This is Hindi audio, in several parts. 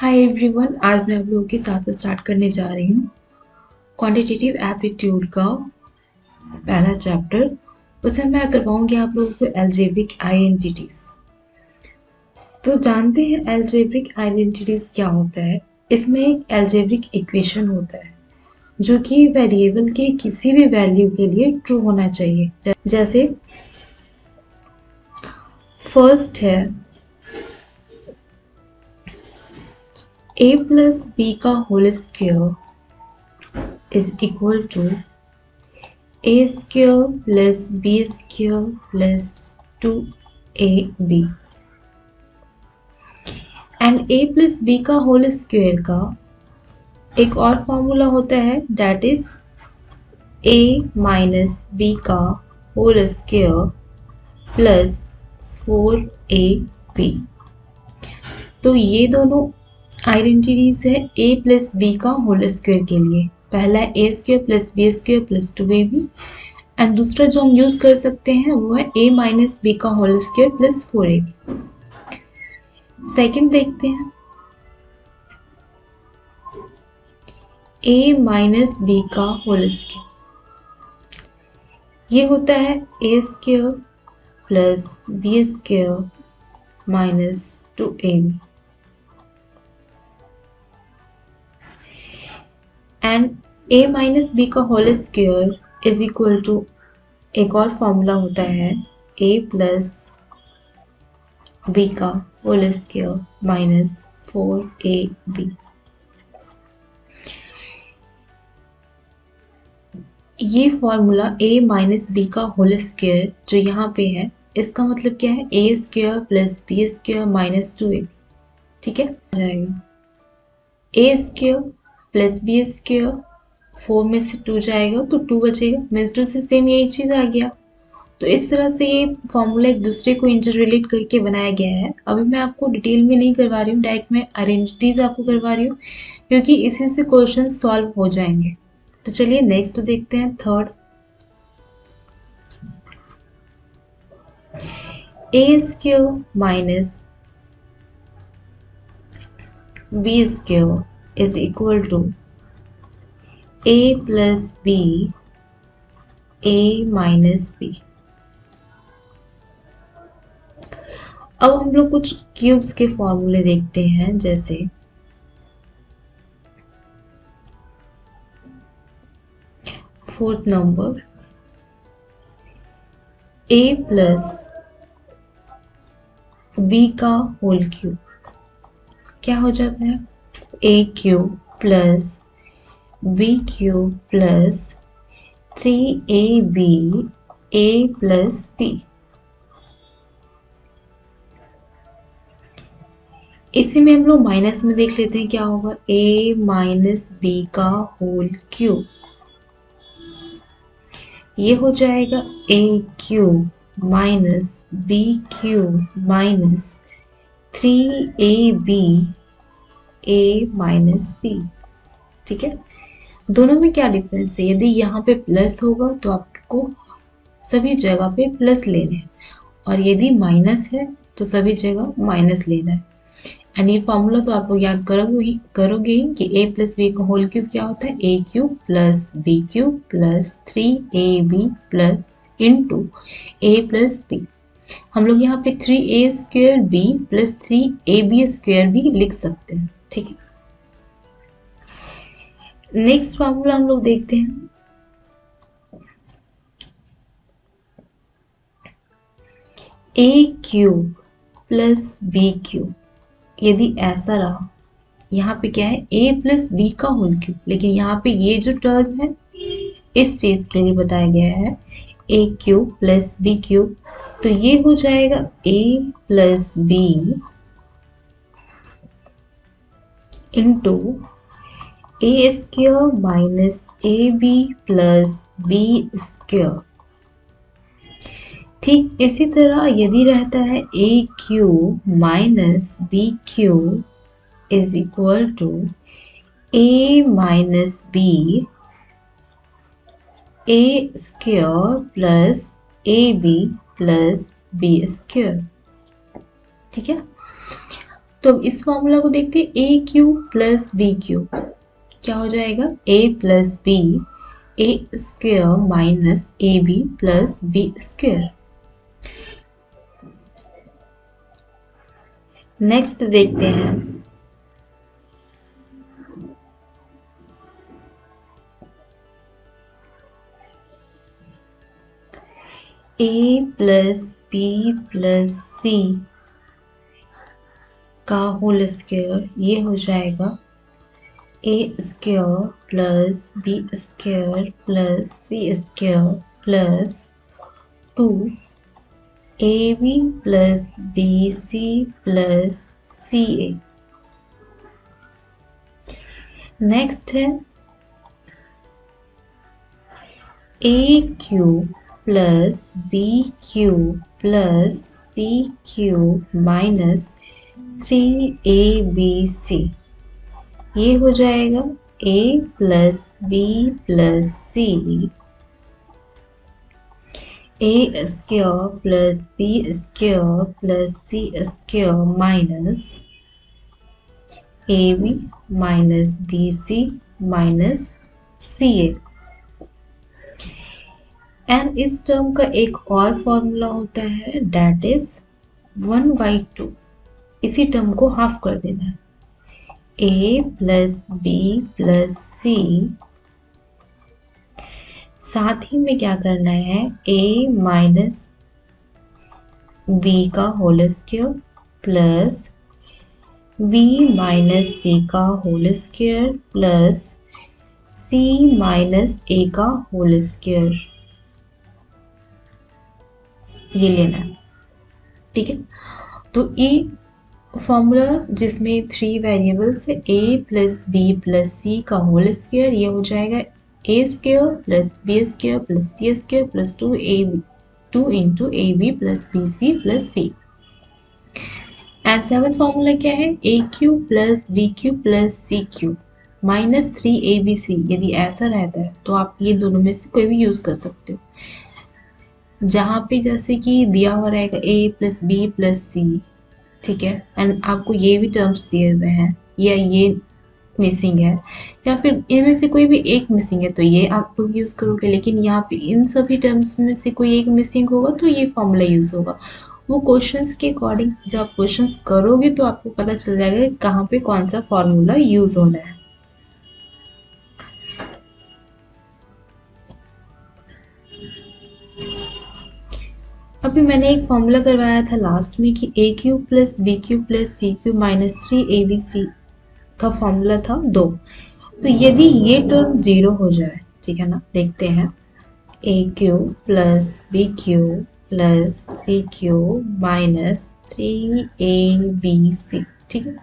हाय एवरीवन आज मैं आप लोगों के साथ स्टार्ट करने जा रही हूँ क्वांटिटेटिव एप्टीट्यूड का पहला चैप्टर उसमें मैं करवाऊँगी आप लोगों को एल्जेब्रिक आइडेंटिटीज तो जानते हैं एल्जेब्रिक आइडेंटिटीज क्या होता है? इसमें एक एल्जेब्रिक इक्वेशन होता है, जो कि वेरिएबल के किसी भी वैल्यू के लिए ट्रू होना चाहिए। जैसे फ़र्स्ट है a प्लस बी का whole square is equal to A square plus B square plus two A B and A plus B का होल स्क्वायर का एक और फॉर्मूला होता है that is A minus B का whole square plus four A B तो ये दोनों आइडेंटिटीज है ए प्लस बी का होल स्क्वायर के लिए। पहला A square plus B square plus two A B and दूसरा जो हम यूज़ कर सकते हैं, वो है ए माइनस बी का whole square plus four A B second देखते हैं। ए माइनस बी का होल स्क्वायर ये होता है A square plus B square minus two A B and A minus B का whole square is equal to एक और फॉर्मूला होता है ए प्लस बी का whole square minus four A B ये फॉर्मूला ए माइनस बी का होल स्क्वेयर जो यहाँ पे है, इसका मतलब क्या है? A square plus B square minus two A ठीक है? जाएगा। A square plus B square four में से टू जाएगा तो टू बचेगा। मीन्स टू से सेम यही चीज़ आ गया। तो इस तरह से ये फॉर्मूला एक दूसरे को इंटर रिलेट करके बनाया गया है। अभी मैं आपको डिटेल में नहीं करवा रही हूँ, डायरेक्ट मैं आइडेंटिटीज आपको करवा रही हूँ, क्योंकि इसी से क्वेश्चन सॉल्व हो जाएँगे। तो चलिए नेक्स्ट देखते हैं third A square minus B square is equal to a plus b, a minus b. अब हम लोग कुछ क्यूब्स के फॉर्मूले देखते हैं, जैसे fourth number A plus B का होल क्यूब क्या हो जाता है? A cube plus B cube plus three A B A plus B इसी में हम लोग माइनस में देख लेते हैं क्या होगा? ए माइनस बी का होल क्यू ये हो जाएगा A cube minus B cube minus three A B A minus B ठीक है? दोनों में क्या डिफरेंस है? यदि यहाँ पे प्लस होगा तो आपको सभी जगह पे प्लस लेना है। और यदि माइनस है तो सभी जगह माइनस लेना है। एंड ये फॉर्मूला तो आप याद करोगे करोगे ही कि ए प्लस बी का होल क्यूब क्या होता है? A cube plus B cube plus three A B plus into A plus B हम लोग यहाँ पे three A square B plus three A B square भी लिख सकते हैं। ठीक है। नेक्स्ट फॉर्मूला हम लोग देखते हैं। A cube plus B cube यदि ऐसा रहा, यहाँ पे क्या है? ए प्लस बी का होल क्यूब लेकिन यहाँ पे ये जो टर्म है, इस चीज़ के लिए बताया गया है। A cube plus B cube तो ये हो जाएगा A plus B into A square minus A B plus B square ठीक इसी तरह यदि रहता है A cube minus B cube is equal to A minus B A square plus A B plus B square ठीक है? तो अब इस फॉर्मूला को देखते हैं A cube plus B cube क्या हो जाएगा? A plus B A square minus A B plus B square next देखते हैं। A plus B plus C का होल स्क्वायर ये हो जाएगा A square plus B square plus C square plus two A B plus B C plus C A next है A cube plus B cube plus C cube minus three A B C. ये हो जाएगा A plus B plus C. A square plus B square plus C square minus A B minus B C minus C A. And इस टर्म का एक और फॉर्मूला होता है that is one by two इसी टर्म को हाफ़ कर देना है। A plus B plus C साथ ही में क्या करना है? ए माइनस बी का whole square plus B minus C का whole square plus C minus A का होल स्क्वेयर ये लेना है। ठीक है? तो ये फॉर्मूला जिसमें थ्री वेरिएबल्स है A plus B plus C का होल स्क्वेयर ये हो जाएगा A square plus B a square plus b square plus c square plus 2ab 2 into ab plus bc plus c. And seven formula क्या है? A cube plus B cube plus C cube minus three A B C यदि ऐसा रहता है तो आप ये दोनों में से कोई भी यूज़ कर सकते हो। जहाँ पे जैसे कि दिया हुआ रहेगा A plus B plus C ठीक है? एंड आपको ये भी टर्म्स दिए हुए हैं, या ये मिसिंग है, या फिर इनमें से कोई भी एक मिसिंग है तो ये आप लोग यूज़ करोगे। लेकिन यहाँ पे इन सभी टर्म्स में से कोई एक मिसिंग होगा तो ये फॉर्मूला यूज़ होगा। वो क्वेश्चंस के अकॉर्डिंग जब आप क्वेश्चंस करोगे तो आपको पता चल जाएगा कहाँ पे कौन सा फॉर्मूला यूज़ होना है। अभी मैंने एक फॉर्मूला करवाया था लास्ट में कि A cube plus B cube plus C cube minus three A B C का फॉर्मूला था दो। तो यदि ये टर्म ज़ीरो हो जाए, ठीक है ना? देखते हैं। A cube plus B cube plus C cube minus three A B C ठीक है?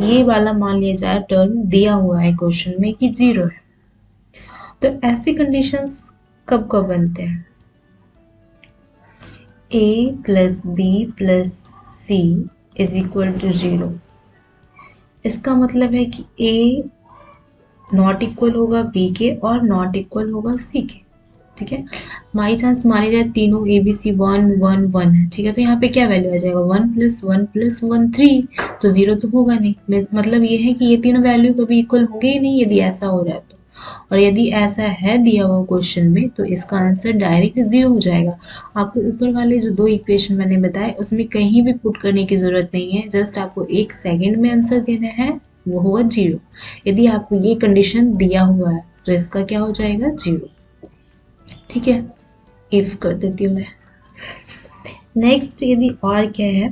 ये वाला मान लिया जाए टर्म दिया हुआ है क्वेश्चन में कि ज़ीरो है। तो ऐसी कंडीशंस कब कब बनते हैं? A plus B plus C is equal to zero इसका मतलब है कि ए नॉट इक्वल होगा बी के और नॉट इक्वल होगा सी के। ठीक है? माई चांस माने जाए तीनों A B C one one one है। ठीक है? तो यहाँ पे क्या वैल्यू आ जाएगा? One plus one plus one three तो ज़ीरो तो होगा नहीं। मतलब ये है कि ये तीनों वैल्यू कभी इक्वल होंगे ही नहीं यदि ऐसा हो है तो। और यदि ऐसा है दिया हुआ क्वेश्चन में तो इसका आंसर डायरेक्ट ज़ीरो हो जाएगा। आपको ऊपर वाले जो दो इक्वेशन मैंने बताए, उसमें कहीं भी पुट करने की ज़रूरत नहीं है जस्ट आपको एक सेकेंड में आंसर देना है, वो होगा ज़ीरो यदि आपको ये कंडीशन दिया हुआ है तो इसका क्या हो जाएगा? ज़ीरो ठीक है? इफ़ कर देती हूँ मैं। नेक्स्ट यदि और क्या है,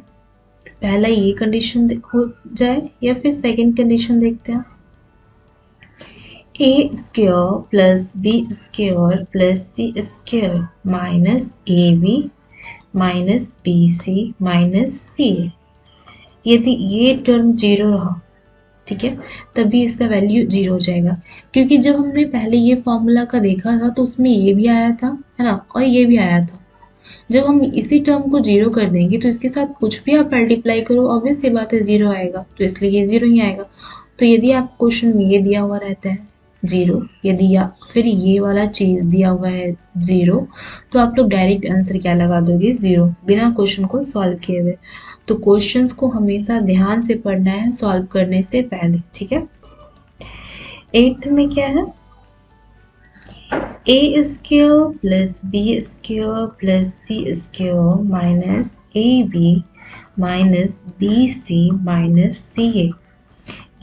पहला ये कंडीशन हो जाए, या फिर सेकंड कंडीशन देखते हैं? Square plus B square plus C square minus A B minus B C minus C यदि ये टर्म ज़ीरो रहा, ठीक है, तभी इसका वैल्यू ज़ीरो हो जाएगा। क्योंकि जब हमने पहले ये फॉर्मूला का देखा था तो उसमें ये भी आया था, है ना, और ये भी आया था। जब हम इसी टर्म को ज़ीरो कर देंगे तो इसके साथ कुछ भी आप मल्टीप्लाई करो ऑब्वियस सी बात है ज़ीरो आएगा तो इसलिए ये ज़ीरो ही आएगा। तो यदि आप क्वेश्चन में ये दिया हुआ रहता है ज़ीरो। यदि या फिर ये वाला चीज़ दिया हुआ है ज़ीरो तो आप लोग डायरेक्ट आंसर क्या लगा दोगे? ज़ीरो। बिना क्वेश्चन को सॉल्व किए हुए। तो क्वेश्चंस को हमेशा ध्यान से पढ़ना है सॉल्व करने से पहले, ठीक है? एट्थ में क्या है? A square plus B square plus C square minus A B minus B C minus C A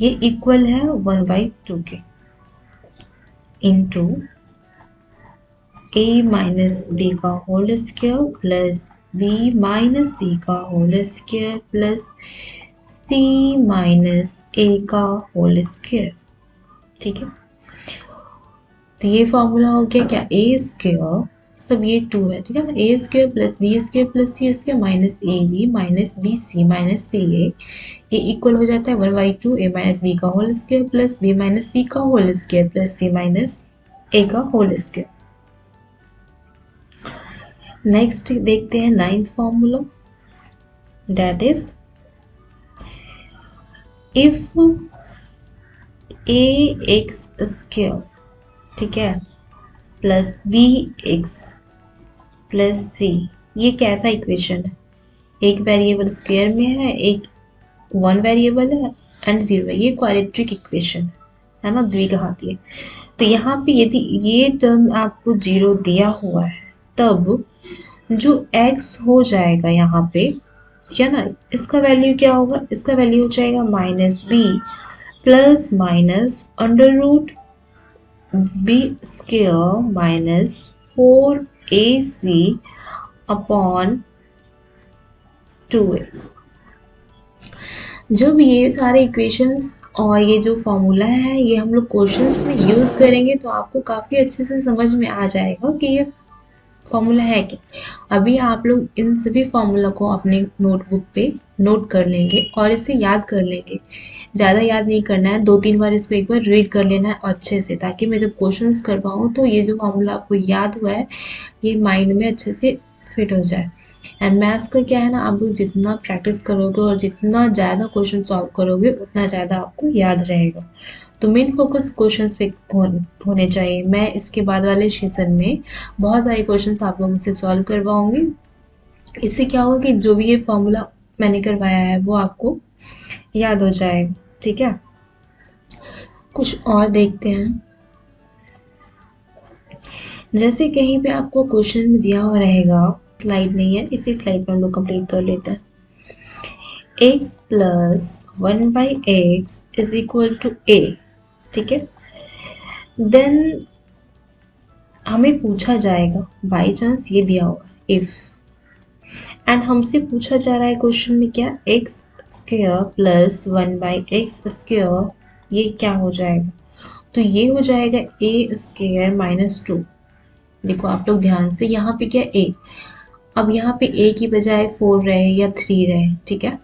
ये इक्वल है वन बाई टू के। इंटू ए माइनस बी का whole square plus B minus C का whole square plus C minus A का होल स्क्वायर ठीक है? तो ये फॉर्मूला हो गया क्या? ए स्क्र सब ये टू है, ठीक है? ना A square plus B square plus C square minus A B minus B C minus C A ये इक्वल हो जाता है one by two A minus B का whole square plus B minus C का whole square plus C minus A का होल स्क्र नेक्स्ट देखते हैं ninth formula that is if A X square ठीक है? Plus B X plus C ये कैसा इक्वेशन है? एक वेरिएबल स्क्वेयर में है, एक वन वेरिएबल है एंड ज़ीरो है। ये क्वाड्रेटिक इक्वेशन है ना? द्विघाती है तो यहाँ पे यदि ये टर्म आपको ज़ीरो दिया हुआ है, तब जो x हो जाएगा यहाँ पे या ना? इसका वैल्यू क्या होगा? इसका वैल्यू हो जाएगा minus B plus minus under root minus four A C upon two जब ये सारे इक्वेशंस और ये जो फॉर्मूला है, ये हम लोग क्वेश्चंस में यूज़ करेंगे तो आपको काफ़ी अच्छे से समझ में आ जाएगा कि ये फॉर्मूला है क्या? अभी आप लोग इन सभी फॉर्मूला को अपने नोटबुक पे नोट कर लेंगे और इसे याद कर लेंगे। ज़्यादा याद नहीं करना है दो तीन बार इसको एक बार रीड कर लेना है अच्छे से, ताकि मैं जब क्वेश्चंस करवाऊँ तो ये जो फॉर्मूला आपको याद हुआ है, ये माइंड में अच्छे से फिट हो जाए। एंड मैथ्स का क्या है ना, आप लोग जितना प्रैक्टिस करोगे और जितना ज़्यादा क्वेश्चन सॉल्व करोगे, उतना ज़्यादा आपको याद रहेगा। तो मेन फोकस क्वेश्चंस पे होने चाहिए। मैं इसके बाद वाले सेशन में बहुत सारे क्वेश्चंस आप लोगों से सॉल्व करवाऊँगी। इससे क्या होगा कि जो भी ये फॉर्मूला मैंने करवाया है, वो आपको याद हो जाएगा। ठीक है? कुछ और देखते हैं। जैसे कहीं पे आपको क्वेश्चन में दिया हुआ रहेगा स्लाइड नहीं है, इसी स्लाइड पर हम लोग कंप्लीट कर लेते हैं। X plus one by X is equal to A ठीक है? देन हमें पूछा जाएगा बाई चांस ये दिया होगा इफ़ एंड हमसे पूछा जा रहा है क्वेश्चन में क्या? X square plus one by X square ये क्या हो जाएगा? तो ये हो जाएगा ए स्क्र माइनस टू देखो, आप लोग ध्यान से यहाँ पे क्या ए अब यहाँ पे ए की बजाय फोर रहे या थ्री रहे, ठीक है?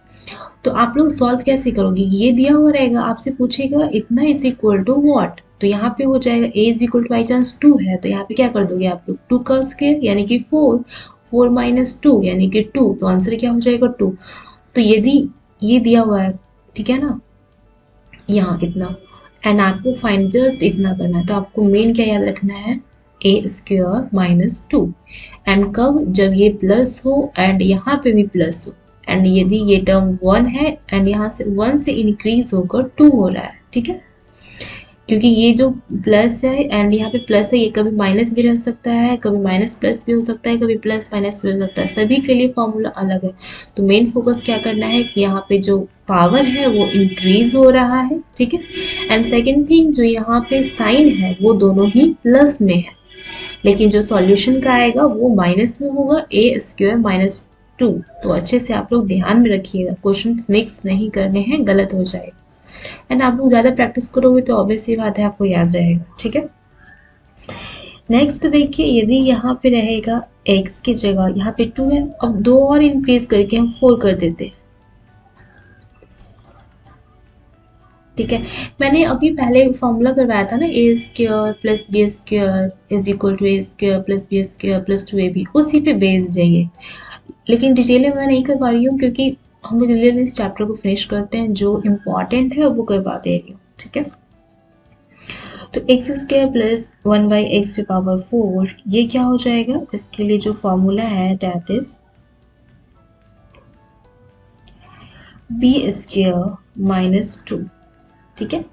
तो आप लोग सॉल्व कैसे करोगे? ये दिया हुआ रहेगा, आपसे पूछेगा, इतना इज़ इक्वल टू वॉट तो यहाँ पे हो जाएगा A is equal to by chance two है तो यहाँ पे क्या कर दोगे आप लोग? टू का स्केयर यानी कि फोर फोर माइनस टू यानी कि टू तो आंसर क्या हो जाएगा टू तो यदि ये दिया हुआ है, ठीक है ना? यहाँ इतना. एंड आपको फाइंड जस्ट इतना करना है तो आपको मेन क्या याद रखना है? A square minus two and कब जब ये प्लस हो एंड यहाँ पे भी प्लस हो एंड यदि ये टर्म वन है एंड यहाँ से वन से इंक्रीज होकर टू हो रहा है, ठीक है? क्योंकि ये जो प्लस है एंड यहाँ पे प्लस है, ये कभी माइनस भी रह सकता है, कभी माइनस प्लस भी हो सकता है, कभी प्लस माइनस भी हो सकता है। सभी के लिए फॉर्मूला अलग है। तो मेन फोकस क्या करना है कि यहाँ पे जो पावर है, वो इंक्रीज हो रहा है, ठीक है? एंड सेकेंड थिंग जो यहाँ पे साइन है, वो दोनों ही प्लस में है। लेकिन जो सॉल्यूशन का आएगा, वो माइनस में होगा ए स्क्वेयर माइनस टू तो अच्छे से आप लोग ध्यान में रखिएगा। क्वेश्चन मिक्स नहीं करने हैं, गलत हो जाएगा। एंड आप लोग ज़्यादा प्रैक्टिस करोगे तो ऑब्वियस ही बात है, आपको याद रहेगा। ठीक है? नेक्स्ट देखिए, यदि यहाँ पे रहेगा x की जगह, यहाँ पे टू है। अब दो और इंक्रीज करके हम फोर कर देते हैं। ठीक है? मैंने अभी पहले फॉर्मूला करवाया था ना A square plus B square is equal to A square plus B square plus two A B उसी पे बेस्ड है ये। लेकिन डिटेल में मैं नहीं करवा रही हूँ, क्योंकि हम लोग जल्दी जल्दी इस चैप्टर को फिनिश करते हैं, जो इंपॉर्टेंट है, वो करवा दे रही हूँ ठीक है? तो X square plus one by X to power four ये क्या हो जाएगा? इसके लिए जो फॉर्मूला है that is B square minus two ठीक है?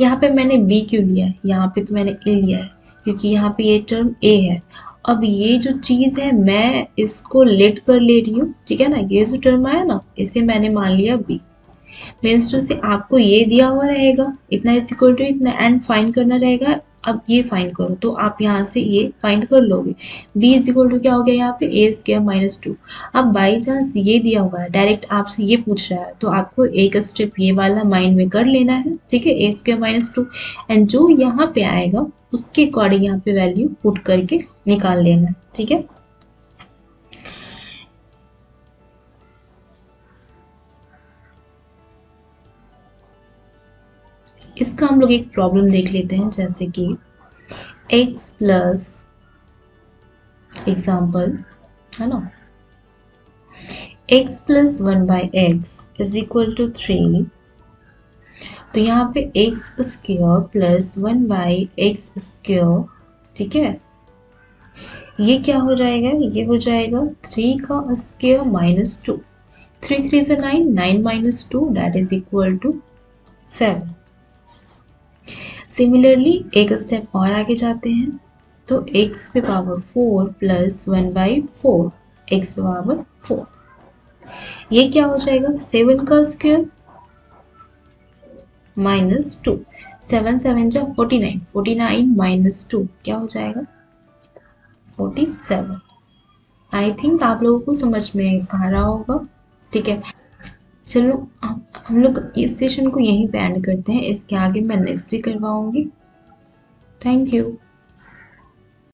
यहाँ पे मैंने बी क्यों लिया है? यहाँ पे तो मैंने ए लिया है, क्योंकि यहाँ पे ये टर्म ए है। अब ये जो चीज़ है, मैं इसको लेट कर ले रही हूँ, ठीक है ना? ये जो टर्म आया ना, इसे मैंने मान लिया बी मीन्स टू से आपको ये दिया हुआ रहेगा, इतना इज़ इक्वल टू इतना एंड फाइंड करना रहेगा, अब ये फाइंड करो तो आप यहाँ से ये फाइंड कर लोगे। B इज़ इक्वल टू क्या हो गया यहाँ पे? ए स्क्र माइनस टू अब बाई चांस ये दिया हुआ है डायरेक्ट आपसे ये पूछ रहा है तो आपको एक स्टेप ये वाला माइंड में कर लेना है, ठीक है? A square minus two and जो यहाँ पे आएगा उसके अकॉर्डिंग यहाँ पे वैल्यू पुट करके निकाल लेना, ठीक है? इसका हम लोग एक प्रॉब्लम देख लेते हैं, जैसे कि x प्लस एग्ज़ाम्पल है ना? X plus one by X is equal to three तो यहाँ पे X square plus one by X square ठीक है? ये क्या हो जाएगा? ये हो जाएगा थ्री का square minus two three three से nine nine minus two that is equal to seven similarly एक स्टेप और आगे जाते हैं। तो x पे power four plus one by four X पे पावर फोर ये क्या हो जाएगा? सेवन का square minus two seven seven जा forty nine forty nine minus two क्या हो जाएगा? फोर्टी सेवन आई थिंक आप लोगों को समझ में आ रहा होगा। ठीक है? चलो हम लोग इस सेशन को यहीं पे एंड करते हैं। इसके आगे मैं नेक्स्ट डे करवाऊँगी। Thank you